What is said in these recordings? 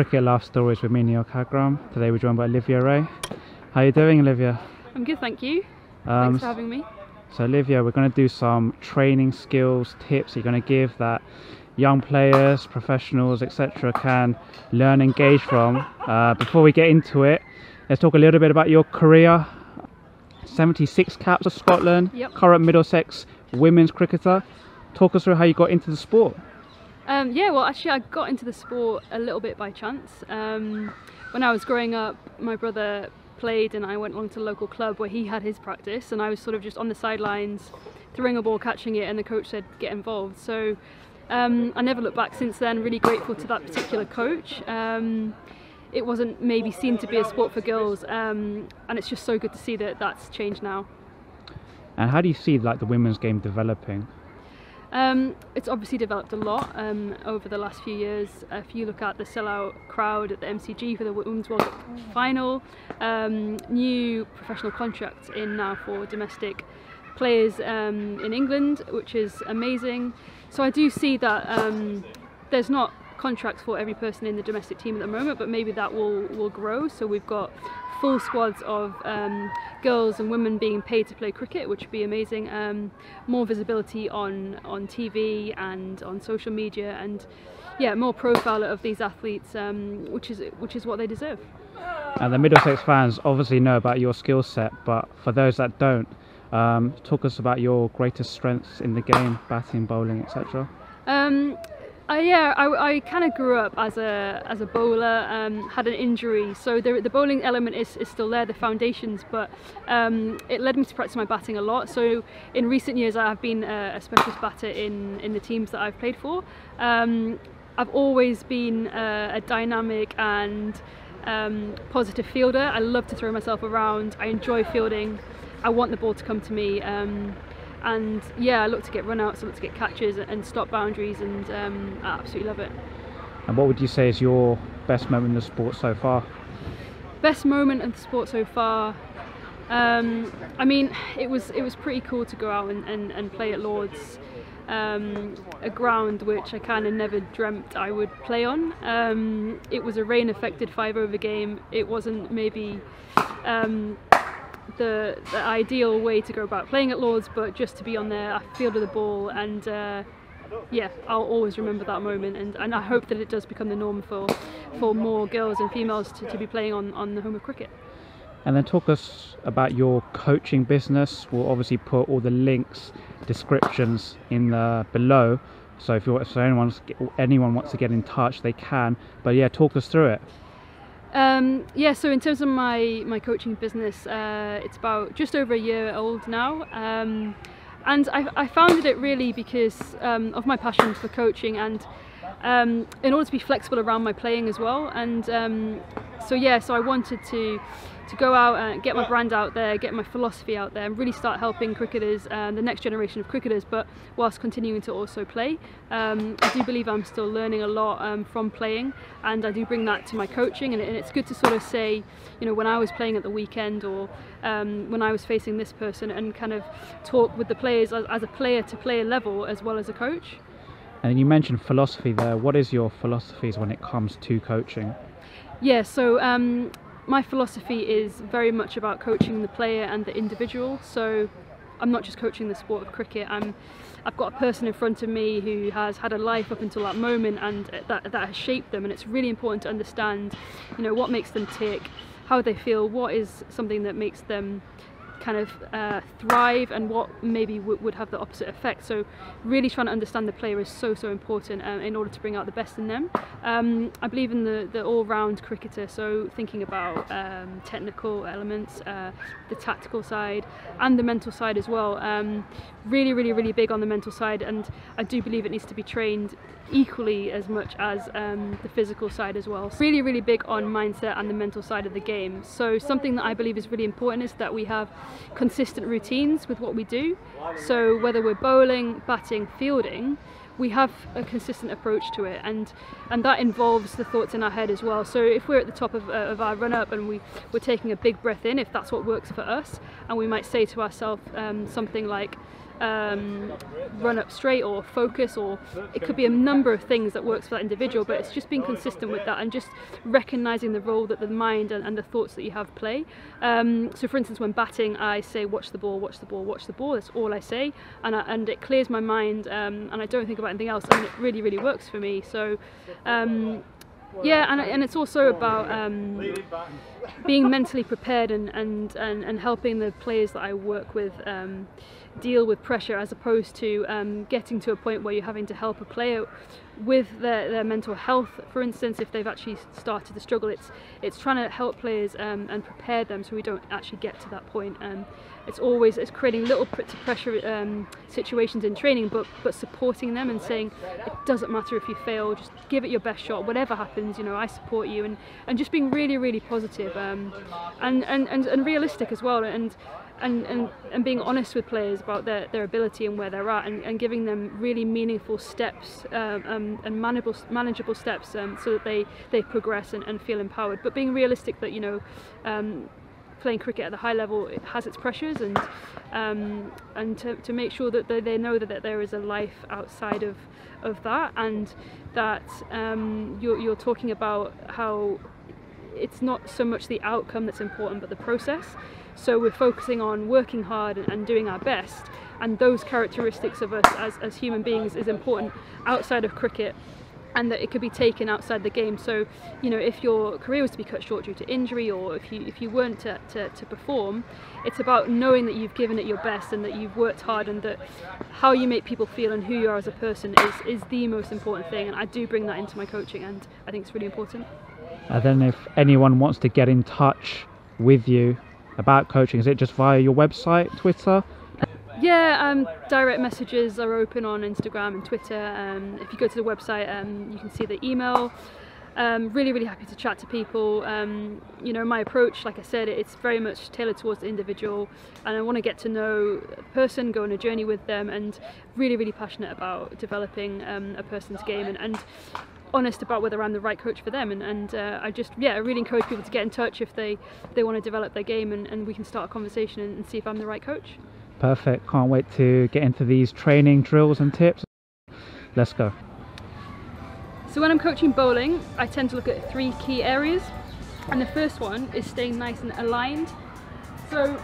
Cricket Life Stories with me, Neel Khagram. Today we're joined by Olivia Rae. How are you doing, Olivia? I'm good, thank you. Um, Thanks for having me. So, Olivia, we're going to do some training skills, tips you're going to give that young players, professionals, etc., can learn, and engage from. Uh, before we get into it, let's talk a little bit about your career. 76 caps for Scotland, Yep. current Middlesex women's cricketer. Talk us through how you got into the sport. Um, yeah, well, actually, I got into the sport a little bit by chance. Um, when I was growing up, my brother played, and I went along to the local club where he had his practice, and I was sort of just on the sidelines, throwing a ball, catching it, and the coach said, "Get involved." So um, I never looked back since then. Really grateful to that particular coach. Um, it wasn't maybe seen to be a sport for girls, um, and it's just so good to see that that's changed now. And how do you see like the women's game developing? Um, it's obviously developed a lot um, over the last few years. If you look at the sellout crowd at the MCG for the Women's World Cup final, um, new professional contracts in now for domestic players um, in England, which is amazing. So I do see that um, there's not contracts for every person in the domestic team at the moment, but maybe that will, will grow. So we've got full squads of um, girls and women being paid to play cricket, which would be amazing. Um, more visibility on on TV and on social media, and yeah, more profile of these athletes, um, which is which is what they deserve. And the Middlesex fans obviously know about your skill set, but for those that don't, um, talk us about your greatest strengths in the game, batting, bowling, etc. I, yeah, I, I kind of grew up as a as a bowler. Um, had an injury, so the, the bowling element is, is still there, the foundations. But um, it led me to practice my batting a lot. So in recent years, I have been a, a specialist batter in in the teams that I've played for. Um, I've always been a, a dynamic and um, positive fielder. I love to throw myself around. I enjoy fielding. I want the ball to come to me. Um, and yeah, I look to get run-outs, I look to get catches and stop boundaries, and um, I absolutely love it. And what would you say is your best moment in the sport so far? Best moment of the sport so far. Um, I mean, it was it was pretty cool to go out and, and, and play at Lords, um, a ground which I kind of never dreamt I would play on. Um, it was a rain-affected five-over game. It wasn't maybe um, the, the ideal way to go about playing at Lords, but just to be on there, I fielded the ball, and uh, yeah, I'll always remember that moment, and, and I hope that it does become the norm for for more girls and females to, to be playing on, on the home of cricket. And then talk us about your coaching business. We'll obviously put all the links, descriptions in the below. So if, you're, if anyone wants to get in touch, they can. But yeah, talk us through it. Um, yeah, so in terms of my, my coaching business, uh, it's about just over a year old now. Um, and I, I founded it really because um, of my passion for coaching and um, in order to be flexible around my playing as well. And um, so, yeah, so I wanted to to go out and get my brand out there, get my philosophy out there, and really start helping cricketers, uh, the next generation of cricketers, but whilst continuing to also play. Um, I do believe I'm still learning a lot um, from playing, and I do bring that to my coaching. And, and, it's good to sort of say, you know, when I was playing at the weekend or um, when I was facing this person, and kind of talk with the players as, as a player to player level as well as a coach. And you mentioned philosophy there. What is your philosophies when it comes to coaching? Yeah, so um, my philosophy is very much about coaching the player and the individual. So I'm not just coaching the sport of cricket. I'm I've got a person in front of me who has had a life up until that moment and that that has shaped them and it's really important to understand, you know, what makes them tick, how they feel, what is something that makes them kind of uh, thrive and what maybe would have the opposite effect. So really trying to understand the player is so so important um, in order to bring out the best in them. Um, I believe in the, the all-round cricketer, so thinking about um, technical elements, uh, the tactical side, and the mental side as well. Um, really really really big on the mental side, and I do believe it needs to be trained equally as much as um, the physical side as well. Really, really big on mindset and the mental side of the game. So something that I believe is really important is that we have consistent routines with what we do. So whether we're bowling, batting, fielding, we have a consistent approach to it and and that involves the thoughts in our head as well so if we're at the top of, uh, of our run up and we we're taking a big breath in if that's what works for us and we might say to ourselves um, something like um, run up straight or focus or it could be a number of things that works for that individual but it's just being consistent with that and just recognizing the role that the mind and, and the thoughts that you have play. Um, so for instance when batting I say watch the ball watch the ball watch the ball that's all I say and, I, and it clears my mind um, and I don't think about anything else and it really really works for me. So um, yeah, and, and it's also about um, being mentally prepared and, and, and, and helping the players that I work with um, deal with pressure as opposed to um, getting to a point where you're having to help a player with their, their mental health for instance if they've actually started to struggle it's it's trying to help players um, and prepare them so we don't actually get to that point. Um, it's always it's creating little pressure um, situations in training but but supporting them and saying it doesn't matter if you fail just give it your best shot. Whatever happens you know I support you and and just being really really positive, um, and, and, and and realistic as well. And and, and, and being honest with players about their, their ability and where they're at and, and giving them really meaningful steps um, um, and manageable, manageable steps um, so that they, they progress and, and feel empowered. But being realistic that, you know, um, playing cricket at the high level it has its pressures and um, and to, to make sure that they, they know that, that there is a life outside of of that and that um, you're, you're talking about how it's not so much the outcome that's important but the process so we're focusing on working hard and, doing our best and those characteristics of us as, as human beings is important outside of cricket and that it could be taken outside the game. So, you know, if your career was to be cut short due to injury or if you if you weren't to, to, to, perform, it's about knowing that you've given it your best and that you've worked hard and that how you make people feel and who you are as a person is, is the most important thing. And I do bring that into my coaching and I think it's really important. And then if anyone wants to get in touch with you about coaching, is it just via your website, Twitter? Yeah, um, direct messages are open on Instagram and Twitter. Um, if you go to the website, um, you can see the email. Um, really, really happy to chat to people. Um, you know, my approach, like I said, it's very much tailored towards the individual, and I want to get to know a person, go on a journey with them, and really, really passionate about developing um, a person's game and, and honest about whether I'm the right coach for them and, and uh, I just yeah I really encourage people to get in touch if they they want to develop their game and, and we can start a conversation and, and see if I'm the right coach. Perfect. Can't wait to get into these training drills and tips. Let's go. So when I'm coaching bowling, I tend to look at three key areas. And the first one is staying nice and aligned. So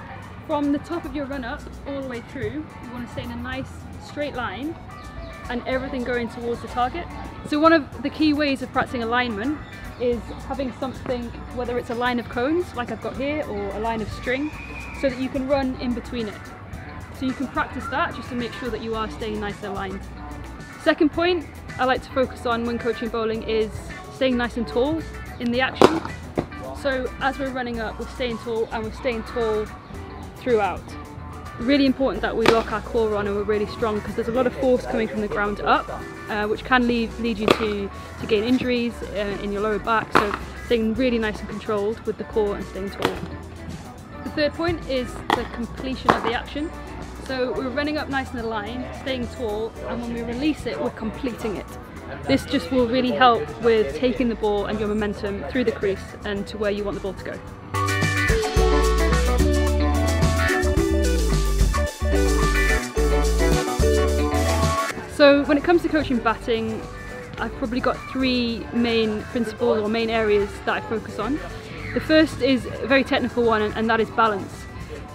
from the top of your run up all the way through, you want to stay in a nice straight line and everything going towards the target. So one of the key ways of practicing alignment is having something, whether it's a line of cones like I've got here or a line of string, so that you can run in between it. So you can practice that just to make sure that you are staying nice and aligned. Second point I like to focus on when coaching bowling is staying nice and tall in the action. So as we're running up, we're staying tall and we're staying tall throughout. Really important that we lock our core on and we're really strong because there's a lot of force coming from the ground up, uh, which can lead, lead you to, to gain injuries uh, in your lower back. So staying really nice and controlled with the core and staying tall. The third point is the completion of the action. So we're running up nice in the line, staying tall, and when we release it, we're completing it. This just will really help with taking the ball and your momentum through the crease and to where you want the ball to go. So when it comes to coaching batting, I've probably got three main principles or main areas that I focus on. The first is a very technical one and that is balance.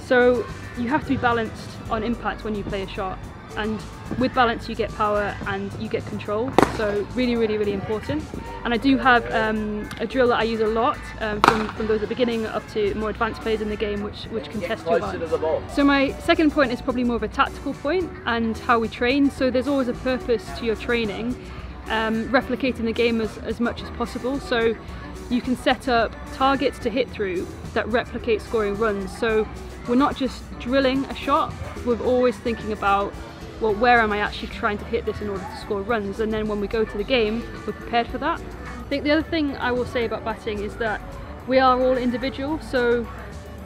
So you have to be balanced on impact when you play a shot and with balance you get power and you get control. So really really really important. And I do have um, a drill that I use a lot um, from, from those at the beginning up to more advanced players in the game which, which can test your balance. So my second point is probably more of a tactical point and how we train. So there's always a purpose to your training um, replicating the game as, as much as possible. So you can set up targets to hit through that replicate scoring runs. So we're not just drilling a shot, we're always thinking about well, where am I actually trying to hit this in order to score runs? And then when we go to the game, we're prepared for that. I think the other thing I will say about batting is that we are all individual, so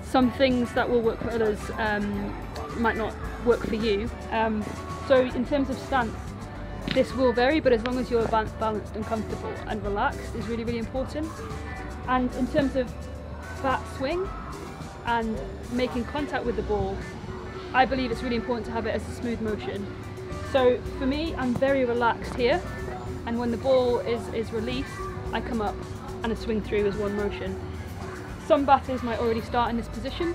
some things that will work for others um, might not work for you. Um, so in terms of stance, this will vary, but as long as you're balanced and comfortable and relaxed is really, really important. And in terms of bat swing, and making contact with the ball, I believe it's really important to have it as a smooth motion. So for me, I'm very relaxed here, and when the ball is, is released, I come up and a swing through as one motion. Some batters might already start in this position,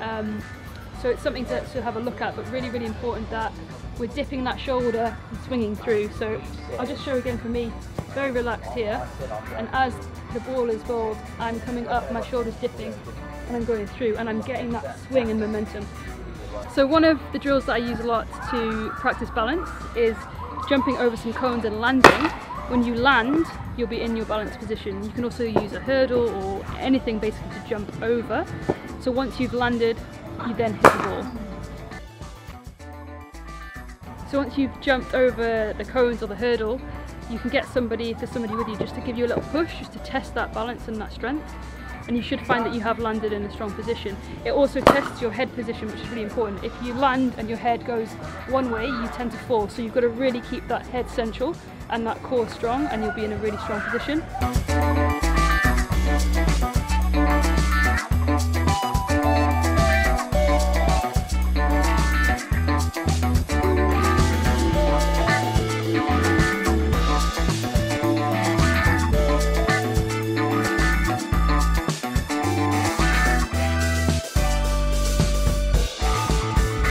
um, so it's something to, to have a look at, but really, really important that we're dipping that shoulder and swinging through. So I'll just show again for me, very relaxed here, and as the ball is bowled, I'm coming up, my shoulder's dipping, and I'm going through, and I'm getting that swing and momentum. So one of the drills that I use a lot to practice balance is jumping over some cones and landing. When you land, you'll be in your balance position. You can also use a hurdle or anything basically to jump over. So once you've landed, you then hit the ball. So once you've jumped over the cones or the hurdle, you can get somebody, if there's somebody with you, just to give you a little push, just to test that balance and that strength. And you should find that you have landed in a strong position. It also tests your head position, which is really important. If you land and your head goes one way, you tend to fall. So you've got to really keep that head central and that core strong, and you'll be in a really strong position.